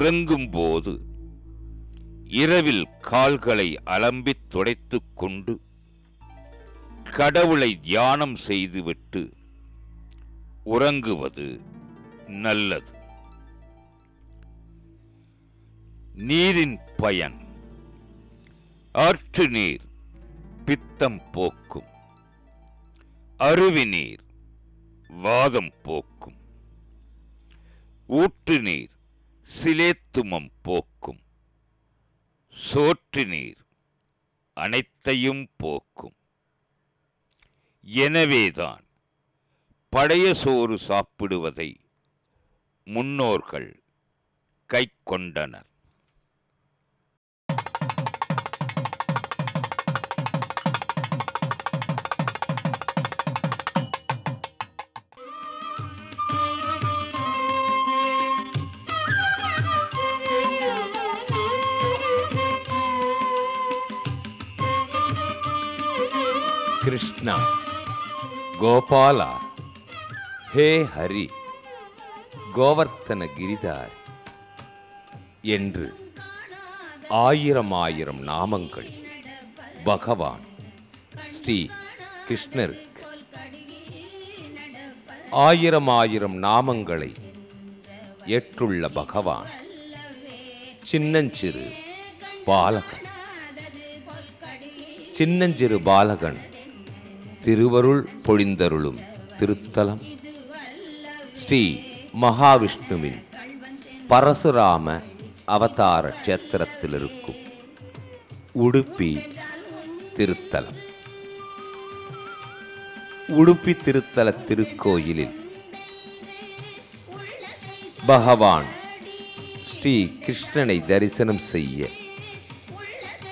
உறங்கும்போது இரவில் கால்களை அலம்பித் துடைத்துக் கொண்டு கடவுளை தியானம் செய்துவிட்டு உறங்குவது நல்லது. நீரின் பயன். ஆற்று நீர் பித்தம் போக்கும். அருவி நீர் வாதம் போக்கும். ஊற்று நீர் சிலேத்துமம் போக்கும். சோற்று நீர் அனைத்தையும் போக்கும். எனவேதான் பழைய சோறு சாப்பிடுவதை முன்னோர்கள் கை கொண்டனர் கிருஷ்ணா கோபாலா ஹே ஹரி கோவர்த்தன கிரிதார் என்று ஆயிரம் ஆயிரம் நாமங்கள் பகவான் ஸ்ரீ கிருஷ்ணருக்கு. ஆயிரம் ஆயிரம் நாமங்களை ஏற்றுள்ள பகவான் சின்னஞ்சிறு பாலகன். சின்னஞ்சிறு பாலகன் திருவருள் பொழிந்தருளும். திருத்தலம். ஸ்ரீ மகாவிஷ்ணுவின் பரசுராம அவதார க்ஷேத்திரத்தில் இருக்கும் உடுப்பி திருத்தலம். உடுப்பி திருத்தல திருக்கோயிலில் பகவான் ஸ்ரீ கிருஷ்ணனை தரிசனம் செய்ய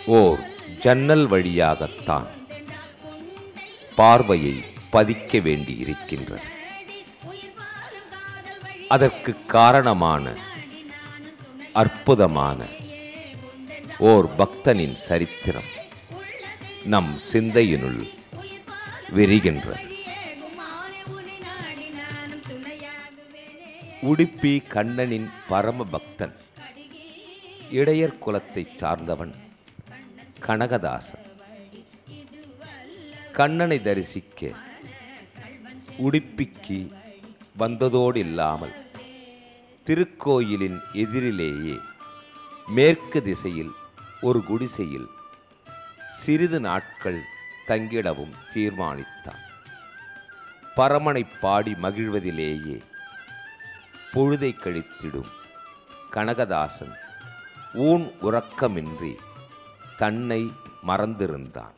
ஓர் ஜன்னல் வழியாகத்தான் பார்வையை பதிக்க வேண்டியிருக்கின்றது. அதற்கு காரணமான அற்புதமான ஓர் பக்தனின் சரித்திரம் நம் சிந்தையினுள் விரிகின்றது. உடுப்பி கண்ணனின் பரம பக்தன் இடையர் குலத்தைச் சார்ந்தவன் கனகதாசன். கண்ணனை தரிசிக்க உடுப்பிக்கு வந்ததோடு இல்லாமல் திருக்கோயிலின் எதிரிலேயே மேற்கு திசையில் ஒரு குடிசையில் சிறிது நாட்கள் தங்கிடவும் தீர்மானித்தான். பரமனை பாடி மகிழ்வதிலேயே பொழுதை கழித்திடும் கனகதாசன் ஊன் உறக்கமின்றி தன்னை மறந்திருந்தான்.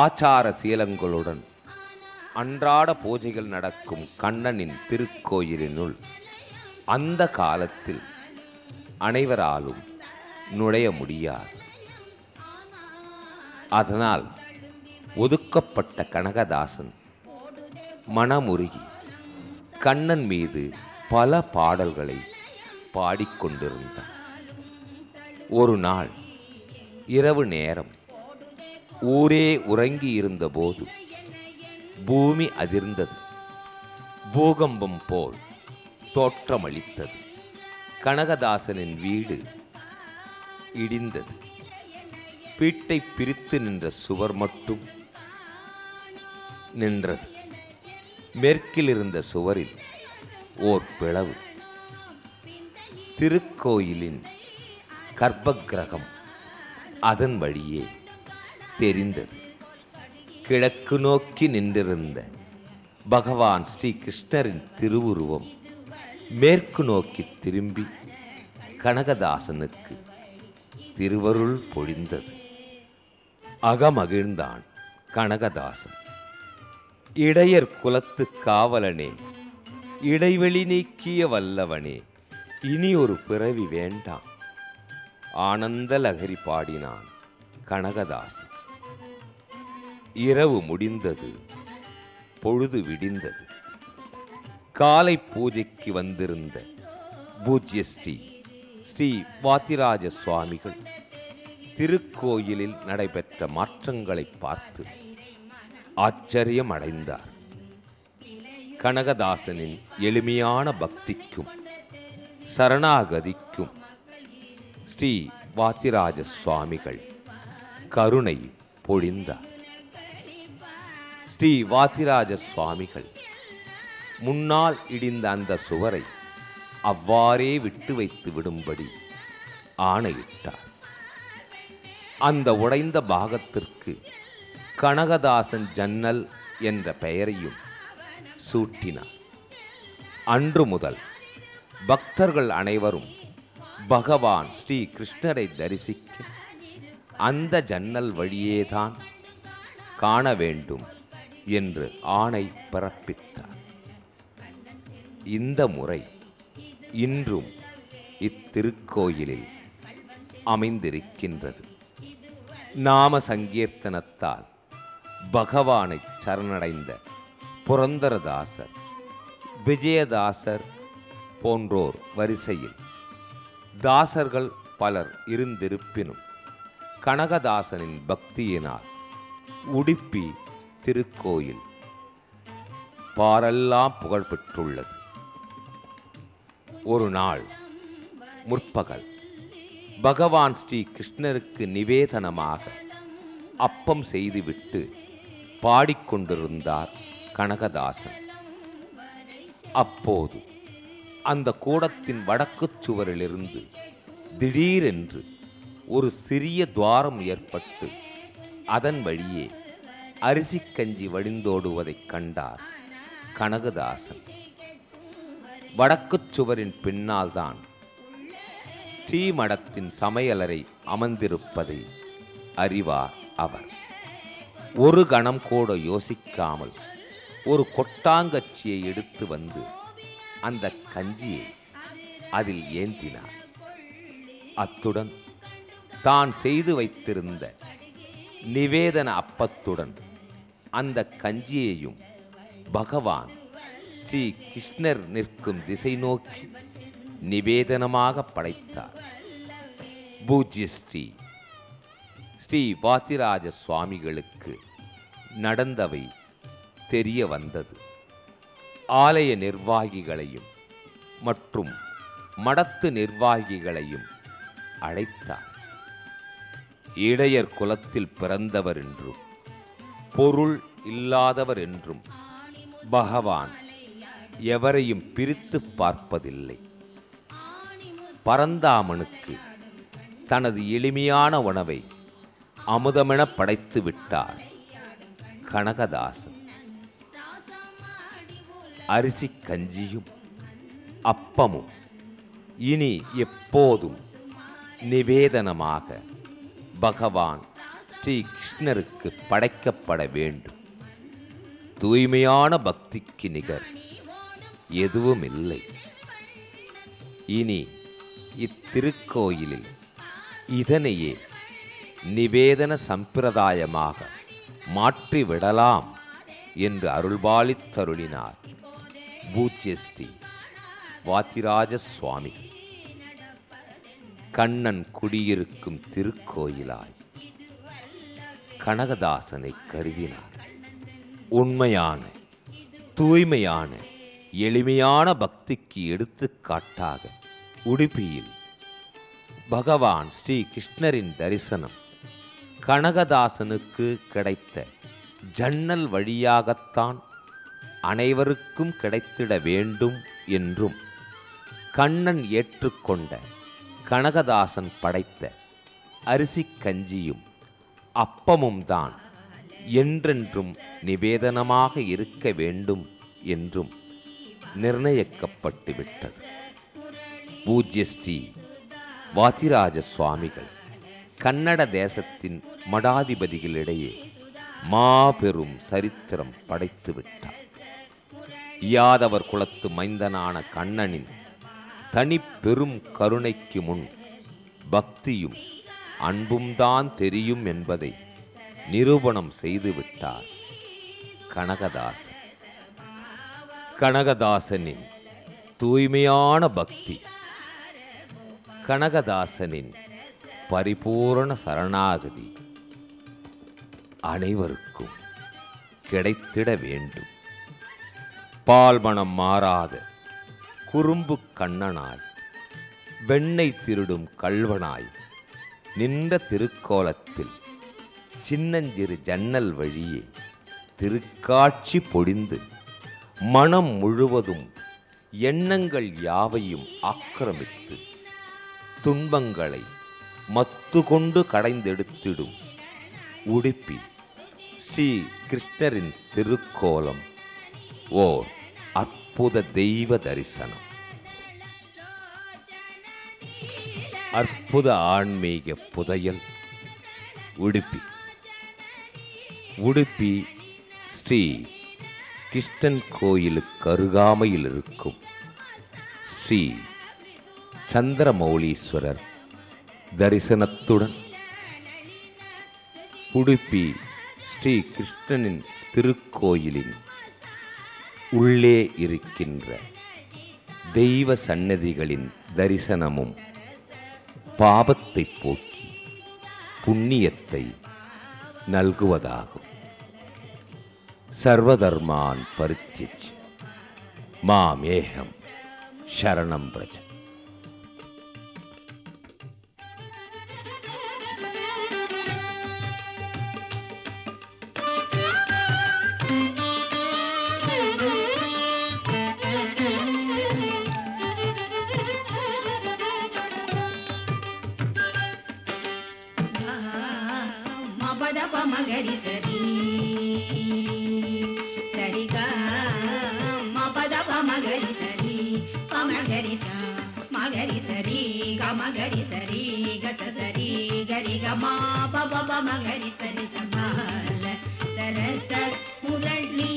ஆச்சார சீலங்களுடன் அன்றாட பூஜைகள் நடக்கும் கண்ணனின் திருக்கோயிலினுள் அந்த காலத்தில் அனைவராலும் நுழைய முடியாது. அதனால் ஒதுக்கப்பட்ட கனகதாசன் மனமுருகி கண்ணன் மீது பல பாடல்களை பாடிக்கொண்டிருந்தான். ஒரு நாள் இரவு நேரம் ஊரே உறங்கி இருந்தபோது பூமி அதிர்ந்தது. பூகம்பம் போல் தோற்றமளித்தது. கனகதாசனின் வீடு இடிந்தது. வீட்டை பிரித்து நின்ற சுவர் மட்டும் நின்றது. மேற்கில் இருந்த சுவரில் ஓர் பிளவு. திருக்கோயிலின் கர்ப்பகிரகம் அதன் வழியே தெரிந்தது. கிழக்கு நோக்கி நின்றிருந்த பகவான் ஸ்ரீ கிருஷ்ணரின் திருவுருவம் மேற்கு நோக்கி திரும்பி கனகதாசனுக்கு திருவருள் பொழிந்தது. அகமகிழ்ந்தான் கனகதாசன். இடையர் குலத்து காவலனே இடைவெளி நீக்கிய வல்லவனே இனி ஒரு பிறவி வேண்டாம். ஆனந்த லகரி பாடினான் கனகதாசன். இரவு முடிந்தது பொழுது விடிந்தது. காலை பூஜைக்கு வந்திருந்த பூஜ்ய ஸ்ரீ ஸ்ரீ வாத்திராஜ சுவாமிகள் திருக்கோயிலில் நடைபெற்ற மாற்றங்களை பார்த்து ஆச்சரியம் அடைந்தார் கனகதாசனின் எளிமையான பக்திக்கும் சரணாகதிக்கும் ஸ்ரீ வாத்திராஜ சுவாமிகள் கருணை பொழிந்தார். ஸ்ரீ வாத்திராஜ சுவாமிகள் முன்னால் இடிந்த அந்த சுவரை அவ்வாறே விட்டு வைத்து விடும்படி ஆணையிட்டார். அந்த உடைந்த பாகத்திற்கு கனகதாசன் ஜன்னல் என்ற பெயரையும் சூட்டினார். அன்று முதல் பக்தர்கள் அனைவரும் பகவான் ஸ்ரீ கிருஷ்ணரை தரிசிக்க அந்த ஜன்னல் வழியேதான் காண வேண்டும் என்று ஆணை பிறப்பித்தார். இந்த முறை இன்றும் இத்திருக்கோயிலில் அமைந்திருக்கின்றது. நாம சங்கீர்த்தனத்தால் பகவானை சரணடைந்த புரந்தரதாசர் விஜயதாசர் போன்றோர் வரிசையில் தாசர்கள் பலர் இருந்திருப்பினும் கனகதாசனின் பக்தியினால் உடுப்பி திருக்கோயில். பாரெல்லாம் புகழ் பெற்றுள்ளது ஒரு நாள் முற்பகல் பகவான் ஸ்ரீ கிருஷ்ணருக்கு நிவேதனமாக அப்பம் செய்துவிட்டு பாடிக்கொண்டிருந்தார் கனகதாசன். அப்போது அந்த கூடத்தின் வடக்குச் சுவரிலிருந்து திடீரென்று ஒரு சிறிய துவாரம் ஏற்பட்டு அதன் வழியே அரிசிக்கஞ்சி வழிந்தோடுவதைக் கண்டார் கனகதாசன். வடக்குச் சுவரின் பின்னால்தான் ஸ்ரீமடத்தின் சமையலறை அமர்ந்திருப்பதை அறிவார் அவர். ஒரு கணம் கூட யோசிக்காமல் ஒரு கொட்டாங்கச்சியை எடுத்து வந்து அந்த கஞ்சியை அதில் ஏந்தினார். அத்துடன் தான் செய்து வைத்திருந்த நிவேதன அப்பத்துடன் அந்த கஞ்சியையும் பகவான் ஸ்ரீ கிருஷ்ணர் நிற்கும் திசை நோக்கி நிவேதனமாக படைத்தார். பூஜ்ய ஸ்ரீ ஸ்ரீ வாத்திராஜ சுவாமிகளுக்கு நடந்தவை தெரிய வந்தது. ஆலய நிர்வாகிகளையும் மற்றும் மடத்து நிர்வாகிகளையும் அழைத்தார். இடையர் குலத்தில் பிறந்தவர் என்றும் பொருள் இல்லாதவர் என்றும் பகவான் எவரையும் பிரித்து பார்ப்பதில்லை. பரந்தாமனுக்கு தனது எளிமையான உணவை அமுதமென படைத்து விட்டார். கனகதாசன் அரிசி கஞ்சியும் அப்பமும் இனி எப்போதும் நிவேதனமாக பகவான் ஸ்ரீ கிருஷ்ணருக்கு படைக்கப்பட வேண்டும். தூய்மையான பக்திக்கு நிகர். எதுவும் இல்லை இனி இத்திருக்கோயிலில் இதனையே நிவேதன சம்பிரதாயமாக மாற்றிவிடலாம் என்று அருள்பாலித்தருளினார் பூஜ்ய ஸ்ரீ வாத்திராஜ சுவாமிகள் கண்ணன் குடியிருக்கும் திருக்கோயிலாய். கனகதாசனை கருதினார். உண்மையான தூய்மையான எளிமையான பக்திக்கு எடுத்துக்காட்டாக உடுப்பியில் பகவான் ஸ்ரீ கிருஷ்ணரின் தரிசனம் கனகதாசனுக்கு கிடைத்த ஜன்னல் வழியாகத்தான் அனைவருக்கும் கிடைத்திட வேண்டும் என்றும் கண்ணன் ஏற்றுக்கொண்ட கனகதாசன் படைத்த அரிசி கஞ்சியும் அப்பமும் தான் என்றென்றும் நிவேதனமாக இருக்க வேண்டும் என்றும் நிர்ணயிக்கப்பட்டுவிட்டது. பூஜ்ய ஸ்ரீ வாத்திராஜ சுவாமிகள் கன்னட தேசத்தின் மடாதிபதிகளிடையே மாபெரும் சரித்திரம் படைத்து விட்டார் யாதவர் குலத்து மைந்தனான கண்ணனின் தனிப்பெரும் கருணைக்கு முன் பக்தியும் அன்பும் தான் தெரியும் என்பதை நிரூபணம் செய்துவிட்டார் கனகதாசன். கனகதாசனின் தூய்மையான பக்தி கனகதாசனின் பரிபூரண சரணாகதி அனைவருக்கும் கிடைத்திட வேண்டும். பால்மணம் மாறாத குறும்பு கண்ணனாய் வெண்ணை திருடும் கள்வனாய் நின்ற திருக்கோலத்தில் சின்னஞ்சிறு ஜன்னல் வழியே திருக்காட்சி பொடிந்து மனம் முழுவதும் எண்ணங்கள் யாவையும் ஆக்கிரமித்து துன்பங்களை மத்து கொண்டு கடைந்தெடுத்திடும் உடுப்பி ஸ்ரீ கிருஷ்ணரின் திருக்கோலம் ஓர் அற்புத தெய்வ தரிசனம். அற்புத ஆன்மீக புதையல். உடுப்பி. உடுப்பி ஸ்ரீ கிருஷ்ணன் கோயிலுக்கு அருகாமையில் இருக்கும் ஸ்ரீ சந்திரமௌலீஸ்வரர் தரிசனத்துடன் உடுப்பி ஸ்ரீ கிருஷ்ணனின் திருக்கோயிலின் உள்ளே இருக்கின்ற தெய்வ சன்னதிகளின் தரிசனமும் பாபத்தை போக்கி புண்ணியத்தை நல்குவதாகும். சர்வதர்மான் பரித்தியஜ் மாமேகம் சரணம் பிரஜ. గరి సరి గమ గరి సరి గస సరి గరి గమా పమ పమ గరి సరి సమాల సరస మురళి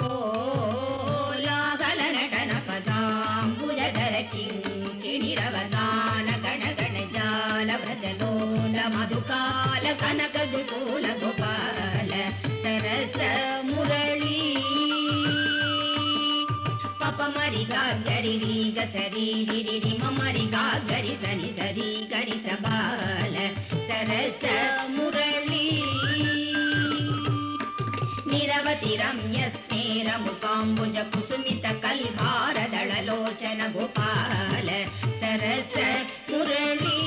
కోలాహల నటన పదాంబుజధర ी గణ गरि सरि गी गरि गमारि గో పమరిగా గరి రీ గ సరి రి రి మమరిగా గరి సని సరి గరి సబాల సరస మురళీ. నిరవతి రమ్య స్మేర ముకాంబుజ కుసుమిత కల్హార దళలోచన గోపాల సరస మురళీ.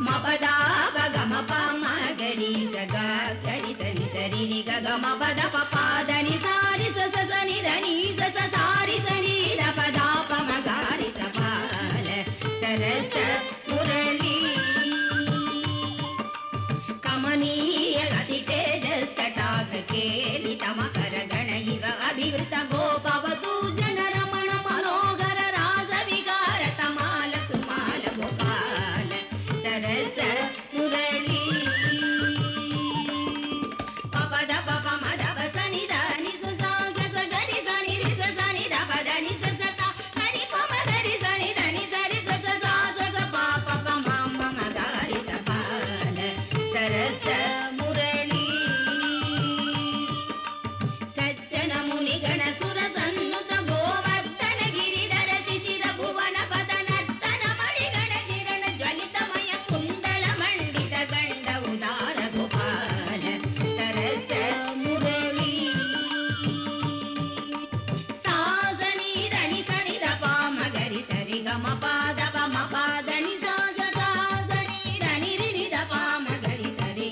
మపదాపగమ పమగరి సగా గరి సని దిని గగమ పద పపాదని సారి స స ని ద ని స స సారి స ని ద పద ప మ గారి స పాల సరస మురళి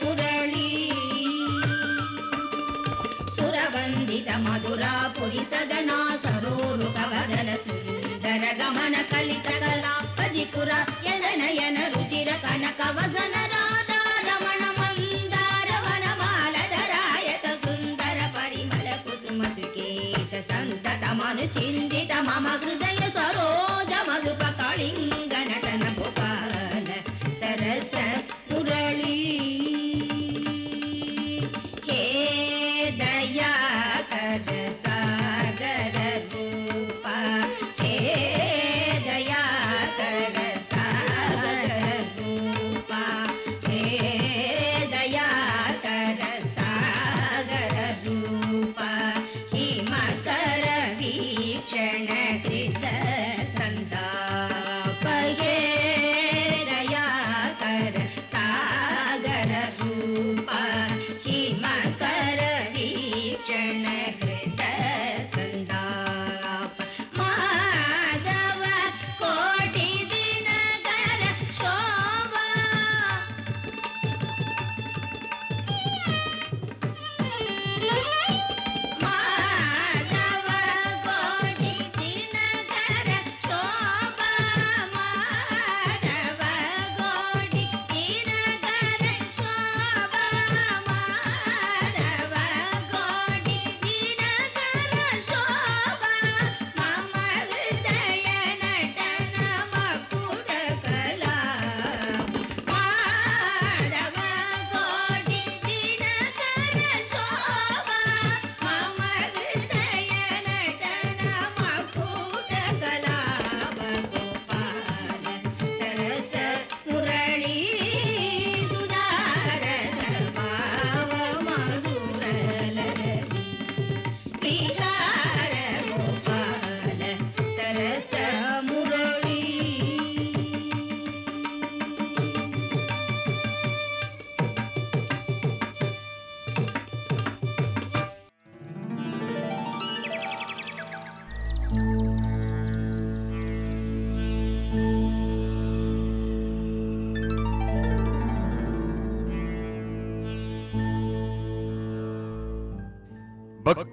पुरी सुरबन्धित मधुरा पुरि सदना सरोगन ಗಮನ ಕಲಿತ ಕಲಾ ಪಜಿಪುರ ಯನನಯನ ರುಚಿರ ಕನಕ ವಸನ ರಾಧಾ ರಮಣ ಮಂದಾರ ವನ ಮಾಲಧರಾಯತ ಸುಂದರ ಪರಿಮಳ ಕುಸುಮ ಸುಕೇಶ ಸಂತತ ಮನು ಚಿಂತಿತ ಮಮ ಹೃದಯ ಸರೋಜ ಮಧುಪ ಕಳಿಂಗ ನಟನ ಗೋಪಾಲ ಸರಸ ಮುರಳೀ ಹೇ ದಯಾಕರ ಸಾಗರ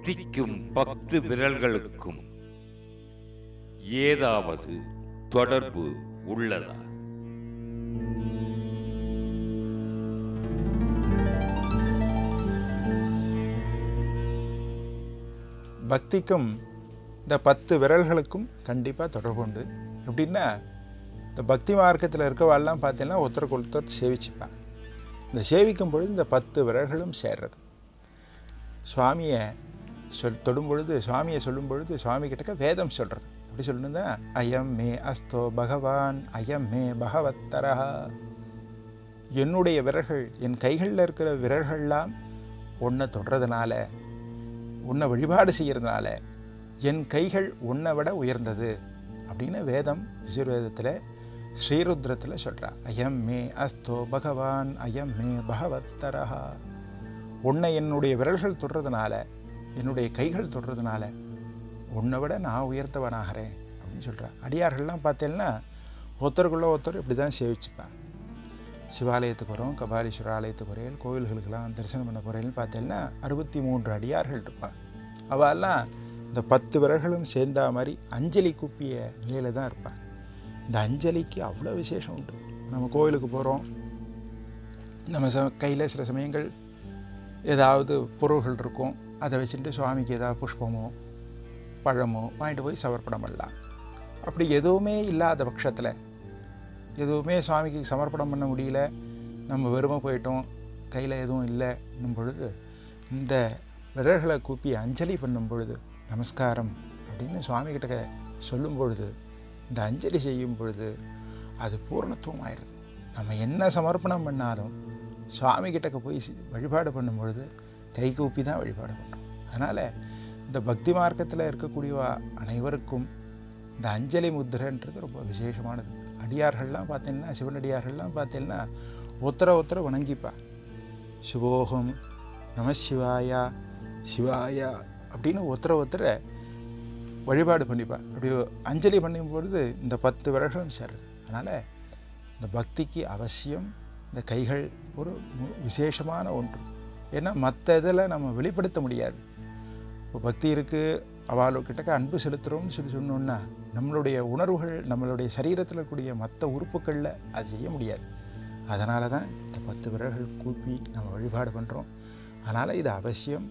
நெற்றிக்கும் பத்து விரல்களுக்கும் ஏதாவது தொடர்பு உள்ளதா? பக்திக்கும் இந்த பத்து விரல்களுக்கும் கண்டிப்பாக தொடர்பு உண்டு. எப்படின்னா இந்த பக்தி மார்க்கத்தில் இருக்கவாள்லாம் பார்த்தீங்கன்னா ஒருத்தருக்கு ஒருத்தர் சேவிச்சுப்பாங்க. இந்த சேவிக்கும் பொழுது இந்த பத்து விரல்களும் சேர்றது. சுவாமியை சொல் தொடும் பொழுது சுவாமியை சொல்லும் பொழுது சுவாமி கிட்டக்க வேதம் சொல்கிறது எப்படி சொல்லணும்னா அயம் மே அஸ்தோ பகவான் அயம் மே பகவத்தரஹா. என்னுடைய விரல்கள் என் கைகளில் இருக்கிற விரல்கள்லாம் ஒன்றை தொடுறதுனால உன்னை வழிபாடு செய்கிறதுனால என் கைகள் உன்னை விட உயர்ந்தது அப்படின்னு வேதம் யஜுர்வேதத்தில் ஸ்ரீருத்ரத்தில் சொல்கிறா அயம் மே அஸ்தோ பகவான் அயம் மே பகவத்தரஹா. உன்னை என்னுடைய விரல்கள் தொடுறதுனால என்னுடைய கைகள் தொடுறதுனால உன்னை விட நான் உயர்த்தவனாகிறேன் அப்படின்னு சொல்கிறார் அடியார்கள்லாம் பார்த்தேன்னா ஒருத்தருக்குள்ள ஒருத்தர் இப்படி தான் சேவிச்சுப்பான் சிவாலயத்துக்கு வரோம் கபாலீஸ்வர ஆலயத்துக்கு வரையில் கோவில்களுக்கெல்லாம் தரிசனம் பண்ண போகிறேன்னு பார்த்தேன்னா அறுபத்தி மூன்று அடியார்கள் இருப்பான் அவெல்லாம் இந்த பத்து விரல்களும் சேர்ந்தா மாதிரி அஞ்சலி குப்பிய நிலையில் தான் இருப்பான் இந்த அஞ்சலிக்கு அவ்வளோ விசேஷம் உண்டு. நம்ம கோவிலுக்கு போகிறோம் நம்ம ச கையில் சில சமயங்கள் ஏதாவது பொருள்கள் இருக்கும். அதை வச்சுட்டு சுவாமிக்கு ஏதாவது புஷ்பமோ பழமோ வாங்கிட்டு போய் சமர்ப்பணம் பண்ணலாம். அப்படி எதுவுமே இல்லாத பட்சத்தில் எதுவுமே சுவாமிக்கு சமர்ப்பணம் பண்ண முடியல நம்ம வெறுமை போயிட்டோம் கையில் எதுவும் இல்லைன்னும் பொழுது இந்த விரல்களை கூப்பி அஞ்சலி பண்ணும் பொழுது நமஸ்காரம் அப்படின்னு சுவாமிகிட்ட சொல்லும் பொழுது இந்த அஞ்சலி செய்யும் பொழுது அது பூர்ணத்துவம் ஆயிடுது. நம்ம என்ன சமர்ப்பணம் பண்ணாலும் சுவாமி கிட்டக்க போய் சி- வழிபாடு பண்ணும் பொழுது கை கூப்பி தான் வழிபாடு பண்ணுறோம் அதனால் இந்த பக்தி மார்க்கத்தில் இருக்கக்கூடிய அனைவருக்கும் இந்த அஞ்சலி முத்திரன்றது ரொம்ப விசேஷமானது. அடியார்கள்லாம் பார்த்தீங்கன்னா சிவனடியார்கள்லாம் பார்த்தீங்கன்னா ஒத்தர ஒத்தர வணங்கிப்பா சிவோகம் நம சிவாயா சிவாயா அப்படின்னு ஒத்தர ஒத்தர வழிபாடு பண்ணிப்பா அப்படி அஞ்சலி பண்ணும் பொழுது இந்த பத்து வருஷம் சேருது அதனால் இந்த பக்திக்கு அவசியம் இந்த கைகள் ஒரு விசேஷமான ஒன்று. ஏன்னா மற்ற இதில் நம்ம வெளிப்படுத்த முடியாது. இப்போ பக்தி இருக்குது அவளுக்கிட்டக்க அன்பு செலுத்துகிறோம்னு சொல்லி சொன்னோன்னா நம்மளுடைய உணர்வுகள் நம்மளுடைய சரீரத்தில் இருக்கக்கூடிய மற்ற உறுப்புகளில் அது செய்ய முடியாது. அதனால தான் இந்த பத்து விரல்கள் கூப்பி நம்ம வழிபாடு பண்ணுறோம் அதனால் இது அவசியம்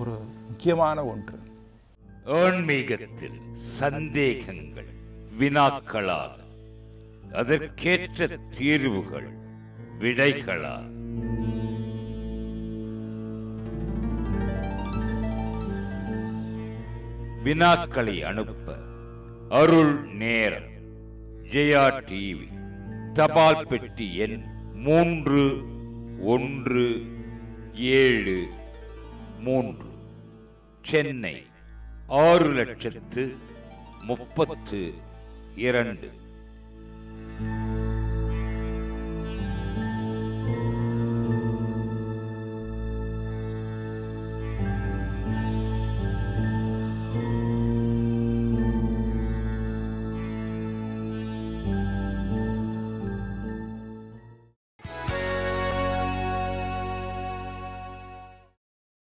ஒரு முக்கியமான ஒன்று. ஆன்மீகத்தில் சந்தேகங்கள் வினாக்களால் அதற்கேற்ற தீர்வுகள் விடைகளால் வினாக்களை அனுப்ப. அருள் நேரம். ஜெயா டிவி தபால் பெட்டி எண் மூன்று ஒன்று ஏழு மூன்று. சென்னை ஆறு லட்சத்து முப்பத்து இரண்டு.